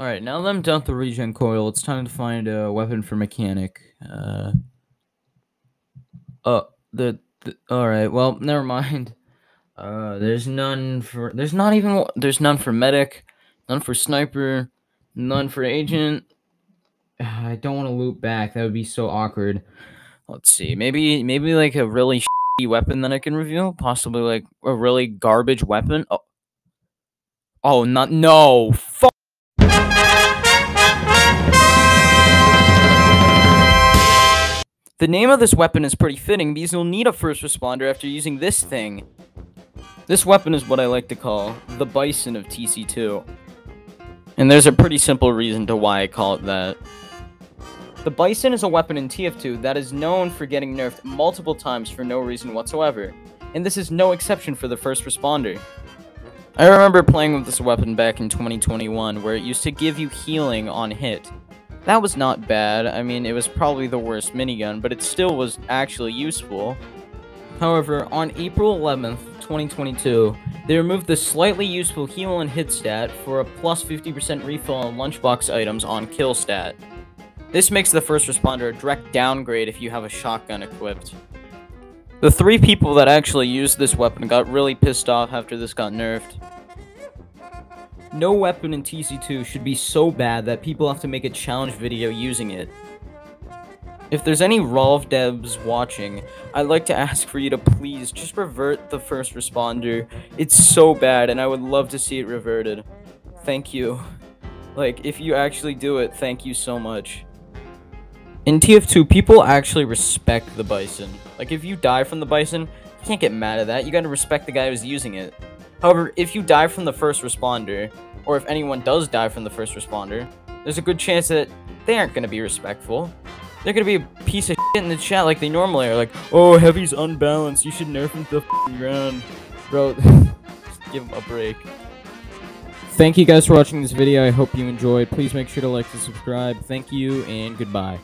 Alright, now that I'm done with the regen coil, it's time to find a weapon for mechanic. Uh. Oh, the. the Alright, well, never mind. Uh, there's none for. There's not even. There's none for medic, none for sniper, none for agent. I don't want to loop back. That would be so awkward. Let's see. Maybe maybe like a really shitty weapon that I can reveal. Possibly like a really garbage weapon. Oh. Oh, not no. Fuck. The name of this weapon is pretty fitting because you'll need a first responder after using this thing. This weapon is what I like to call the Bison of TC2. And there's a pretty simple reason to why I call it that. The Bison is a weapon in TF2 that is known for getting nerfed multiple times for no reason whatsoever, and this is no exception for the first responder. I remember playing with this weapon back in 2021 where it used to give you healing on hit. That was not bad, I mean it was probably the worst minigun, but it still was actually useful. However, on April 11th, 2022, they removed the slightly useful heal and hit stat for a plus 50% refill on lunchbox items on kill stat. This makes the first responder a direct downgrade if you have a shotgun equipped. The three people that actually used this weapon got really pissed off after this got nerfed. No weapon in TC2 should be so bad that people have to make a challenge video using it. If there's any Rolf devs watching, I'd like to ask for you to please just revert the first responder. It's so bad and I would love to see it reverted. Thank you. Like, if you actually do it, thank you so much. In TF2, people actually respect the Bison. Like, if you die from the Bison, you can't get mad at that. You gotta respect the guy who's using it. However, if you die from the first responder, or if anyone does die from the first responder, there's a good chance that they aren't gonna be respectful. They're gonna be a piece of shit in the chat like they normally are. Like, oh, Heavy's unbalanced. You should nerf him to the ground. Bro, just give him a break. Thank you guys for watching this video. I hope you enjoyed. Please make sure to like and subscribe. Thank you, and goodbye.